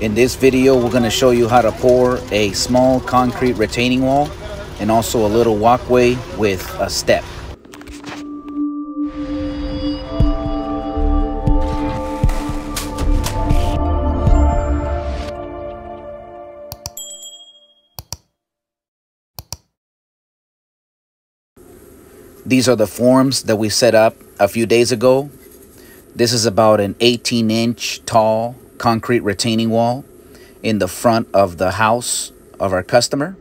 In this video, we're going to show you how to pour a small concrete retaining wall and also a little walkway with a step. These are the forms that we set up a few days ago. This is about an 18 inch tall concrete retaining wall in the front of the house of our customer.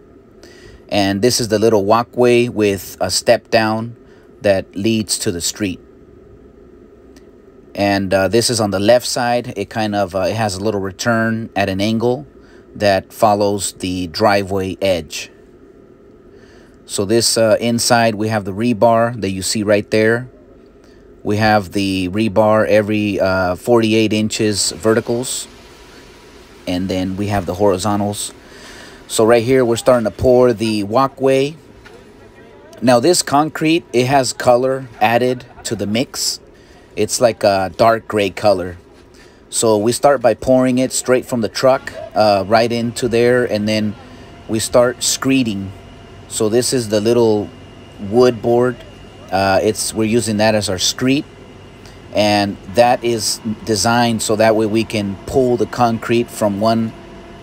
And this is the little walkway with a step down that leads to the street. And uh, this is on the left side. It kind of uh, it has a little return at an angle that follows the driveway edge. So this uh, inside, we have the rebar that you see right there. We have the rebar every uh, 48 inches verticals. And then we have the horizontals. So right here, we're starting to pour the walkway. Now this concrete, it has color added to the mix. It's like a dark gray color. So we start by pouring it straight from the truck uh, right into there. And then we start screeding so this is the little wood board. Uh, it's we're using that as our screed, and that is designed so that way we can pull the concrete from one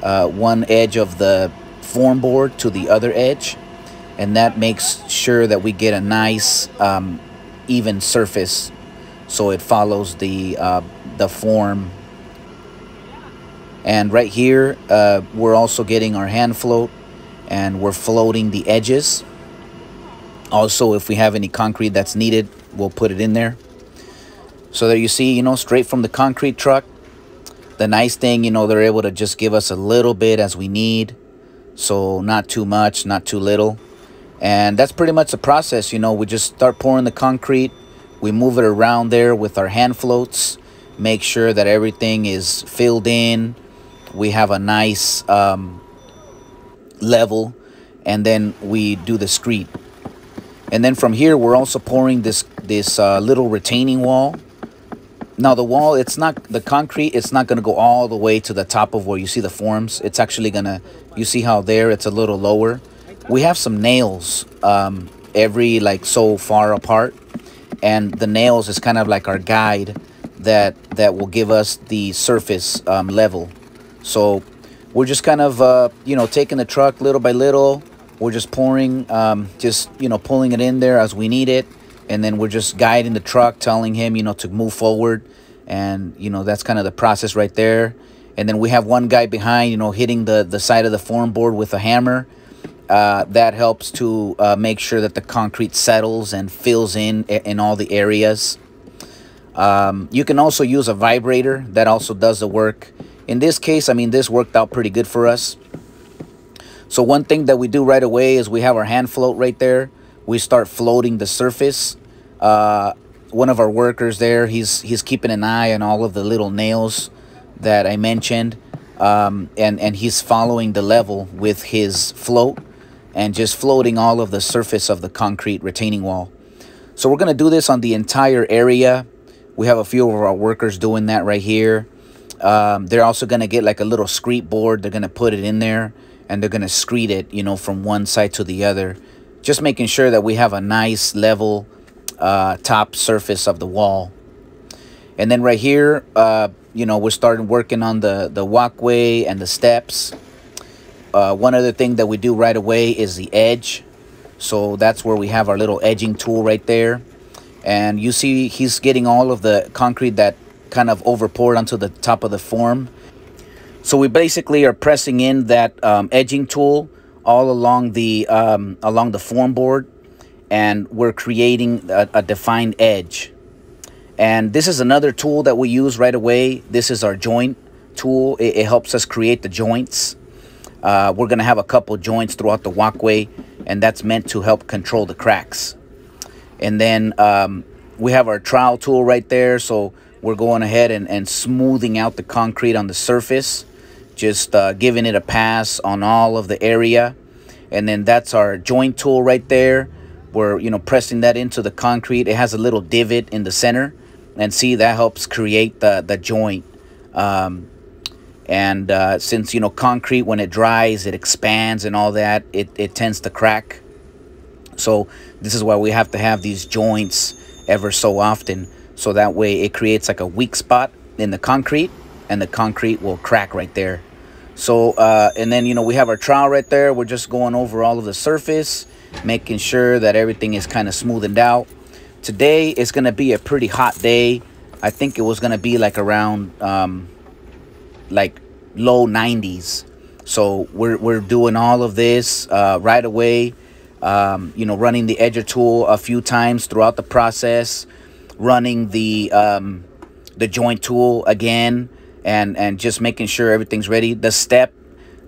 uh, one edge of the form board to the other edge, and that makes sure that we get a nice um, even surface, so it follows the uh, the form. And right here, uh, we're also getting our hand float and we're floating the edges. Also, if we have any concrete that's needed, we'll put it in there. So there you see, you know, straight from the concrete truck. The nice thing, you know, they're able to just give us a little bit as we need. So not too much, not too little. And that's pretty much the process, you know. We just start pouring the concrete. We move it around there with our hand floats. Make sure that everything is filled in. We have a nice um, level and then we do the screed and then from here we're also pouring this this uh, little retaining wall. Now the wall it's not the concrete it's not going to go all the way to the top of where you see the forms. It's actually gonna you see how there it's a little lower. We have some nails um, every like so far apart. And the nails is kind of like our guide that that will give us the surface um, level. So we're just kind of, uh, you know, taking the truck little by little. We're just pouring, um, just, you know, pulling it in there as we need it. And then we're just guiding the truck, telling him, you know, to move forward. And, you know, that's kind of the process right there. And then we have one guy behind, you know, hitting the, the side of the form board with a hammer. Uh, that helps to uh, make sure that the concrete settles and fills in in all the areas. Um, you can also use a vibrator. That also does the work. In this case, I mean, this worked out pretty good for us. So one thing that we do right away is we have our hand float right there. We start floating the surface. Uh, one of our workers there, he's he's keeping an eye on all of the little nails that I mentioned. Um, and, and he's following the level with his float and just floating all of the surface of the concrete retaining wall. So we're going to do this on the entire area. We have a few of our workers doing that right here. Um, they're also going to get like a little screed board. They're going to put it in there and they're going to screed it, you know, from one side to the other. Just making sure that we have a nice level uh, top surface of the wall. And then right here, uh, you know, we're starting working on the, the walkway and the steps. Uh, one other thing that we do right away is the edge. So that's where we have our little edging tool right there. And you see he's getting all of the concrete that kind of over poured onto the top of the form. So we basically are pressing in that um, edging tool all along the um, along the form board and we're creating a, a, defined edge. And this is another tool that we use right away. This is our joint tool. It, it helps us create the joints. Uh, we're going to have a couple joints throughout the walkway and that's meant to help control the cracks. And then um, we have our trowel tool right there. So we're going ahead and, and smoothing out the concrete on the surface just uh, giving it a pass on all of the area. And then that's our joint tool right there. We're you know pressing that into the concrete. It has a little divot in the center. And see that helps create the the joint. Um, And uh, since, you know, concrete, when it dries, it expands and all that, it, it tends to crack. So this is why we have to have these joints ever so often. So that way it creates like a weak spot in the concrete and the concrete will crack right there. So, uh, and then, you know, we have our trowel right there. We're just going over all of the surface, making sure that everything is kind of smoothened out. Today is going to be a pretty hot day. I think it was going to be like around, um, like low 90s. So we're, we're doing all of this uh, right away. Um, you know, running the edger tool a few times throughout the process, running the um, the joint tool again, and and just making sure everything's ready. The step,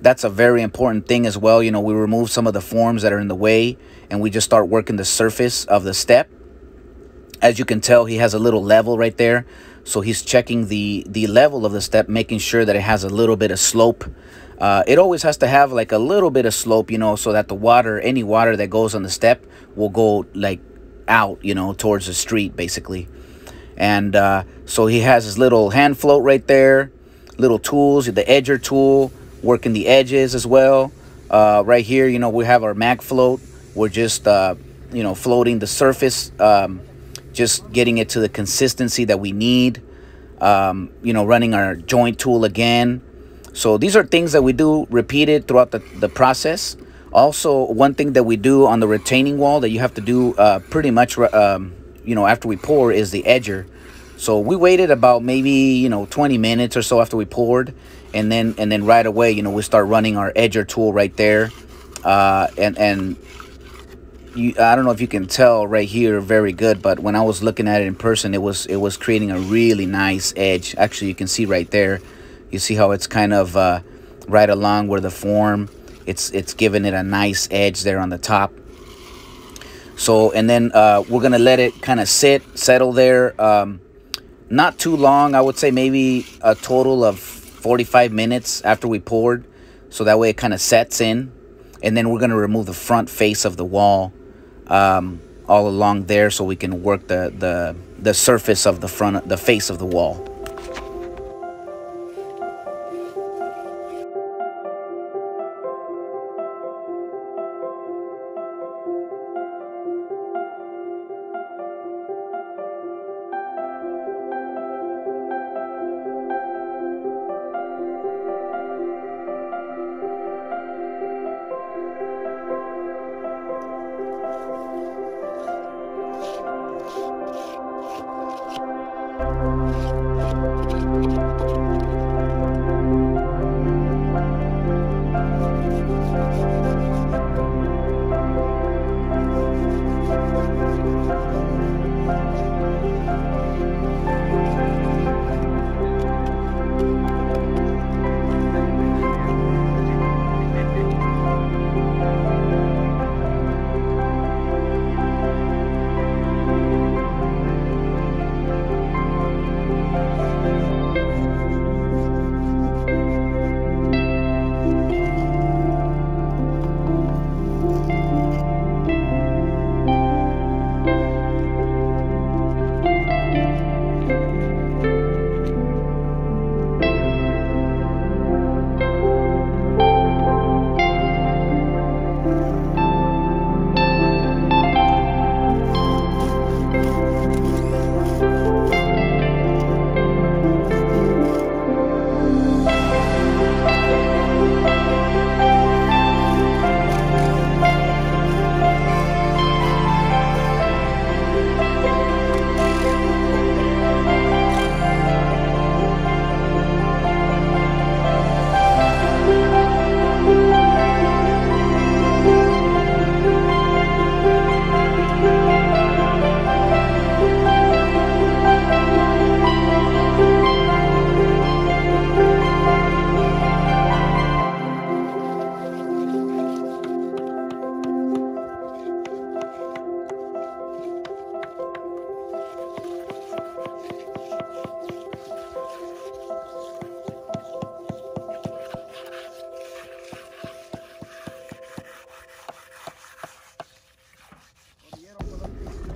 that's a very important thing as well. You know, we remove some of the forms that are in the way, and we just start working the surface of the step. As you can tell, he has a little level right there. So he's checking the, the level of the step, making sure that it has a little bit of slope. Uh, it always has to have like a little bit of slope, you know, so that the water, any water that goes on the step will go like out, you know, towards the street basically. And uh, so he has his little hand float right there, little tools, the edger tool, working the edges as well. Uh, right here, you know, we have our mag float. We're just, uh, you know, floating the surface um, just getting it to the consistency that we need. Um, you know, running our joint tool again. So these are things that we do repeated throughout the, the process. Also, one thing that we do on the retaining wall that you have to do uh, pretty much, um, you know, after we pour is the edger. So we waited about maybe, you know, 20 minutes or so after we poured. And then, and then right away, you know, we start running our edger tool right there. Uh, and, and you, I don't know if you can tell right here very good, but when I was looking at it in person, it was it was creating a really nice edge. Actually, you can see right there. You see how it's kind of uh, right along where the form. It's it's giving it a nice edge there on the top. So and then uh, we're gonna let it kind of sit, settle there. Um, not too long. I would say maybe a total of 45 minutes after we poured. So that way it kind of sets in. And then we're going to remove the front face of the wall um, all along there so we can work the, the, the surface of the front, the face of the wall.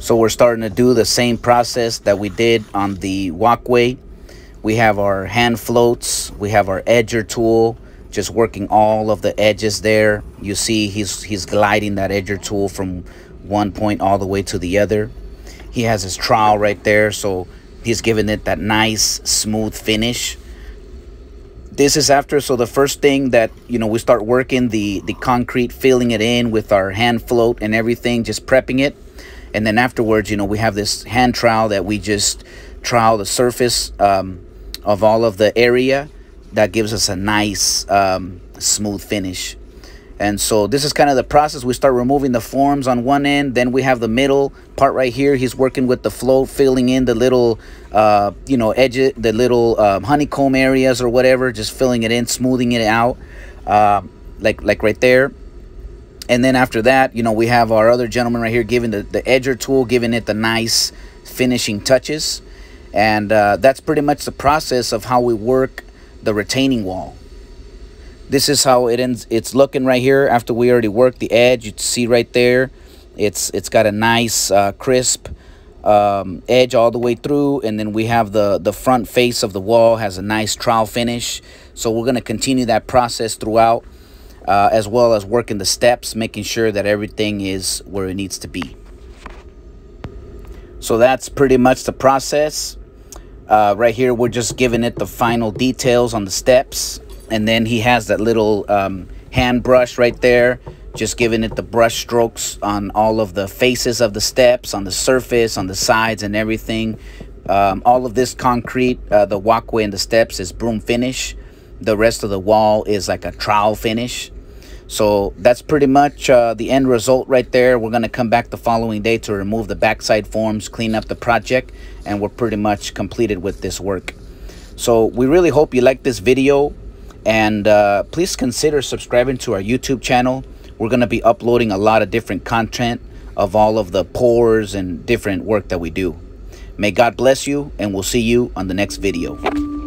So we're starting to do the same process that we did on the walkway. We have our hand floats. We have our edger tool, just working all of the edges there. You see he's, he's gliding that edger tool from one point all the way to the other. He has his trowel right there, so he's giving it that nice smooth finish this is after so the first thing that you know we start working the the concrete filling it in with our hand float and everything just prepping it and then afterwards you know we have this hand trowel that we just trowel the surface um, of all of the area that gives us a nice um, smooth finish and so this is kind of the process. We start removing the forms on one end. Then we have the middle part right here. He's working with the float, filling in the little, uh, you know, edge, the little um, honeycomb areas or whatever, just filling it in, smoothing it out, uh, like like right there. And then after that, you know, we have our other gentleman right here giving the, the edger tool, giving it the nice finishing touches. And uh, that's pretty much the process of how we work the retaining wall. This is how it ends it's looking right here after we already worked the edge. You see right there it's it's got a nice uh, crisp um, edge all the way through. And then we have the the front face of the wall has a nice trowel finish. So we're going to continue that process throughout uh, as well as working the steps making sure that everything is where it needs to be. So that's pretty much the process. Uh, right here we're just giving it the final details on the steps. And then he has that little um, hand brush right there just giving it the brush strokes on all of the faces of the steps on the surface on the sides and everything. Um, all of this concrete uh, the walkway and the steps is broom finish the rest of the wall is like a trowel finish so that's pretty much uh, the end result right there we're going to come back the following day to remove the backside forms clean up the project and we're pretty much completed with this work so we really hope you like this video and uh, please consider subscribing to our YouTube channel. We're going to be uploading a lot of different content of all of the pours and different work that we do. May God bless you, and we'll see you on the next video.